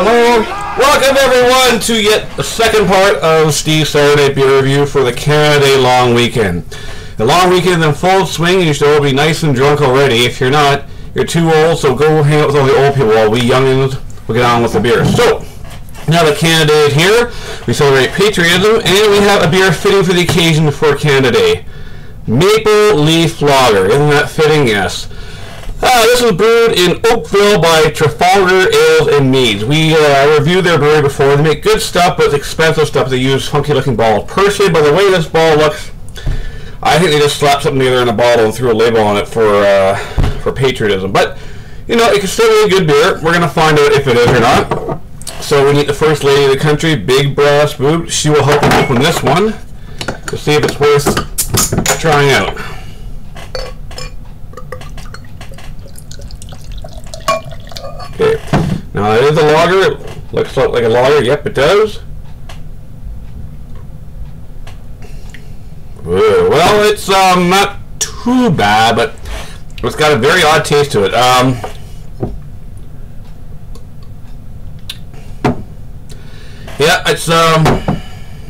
Hello. Welcome everyone to yet the second part of Steve's Saturday beer review for the Canada long weekend. The long weekend in full swing. You should all be nice and drunk already. If you're not, you're too old. So go hang out with all the old people while we youngins will get on with the beer. So now that Canada Day is here, we celebrate patriotism and we have a beer fitting for the occasion for Canada Day. Maple Leaf Lager. Isn't that fitting? Yes. Uh, this was brewed in Oakville by Trafalgar Ales and Meads. We uh, reviewed their brewery before. They make good stuff, but it's expensive stuff. They use funky looking bottles. Personally, by the way this ball looks, I think they just slapped something together in a bottle and threw a label on it for uh, for patriotism. But you know, it can still be a good beer. We're gonna find out if it is or not. So we need the first lady of the country, Big Brass Boot. She will help us open this one to see if it's worth trying out. Okay. Now it is a lager. It looks like a lager. Yep, it does. Well, it's um not too bad, but it's got a very odd taste to it. Um, yeah, it's um,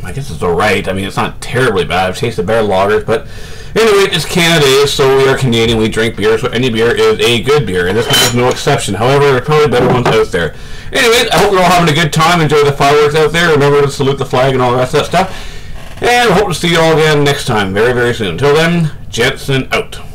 I guess it's alright. I mean, it's not terribly bad. I've tasted better lagers, but Anyway, it's Canada, so we are Canadian. We drink beer, so any beer is a good beer, and this one is no exception. However, there are probably better ones out there. Anyway, I hope you're all having a good time. Enjoy the fireworks out there. Remember to salute the flag and all the rest of that stuff. And hope to see you all again next time, very, very soon. Until then, Jensen out.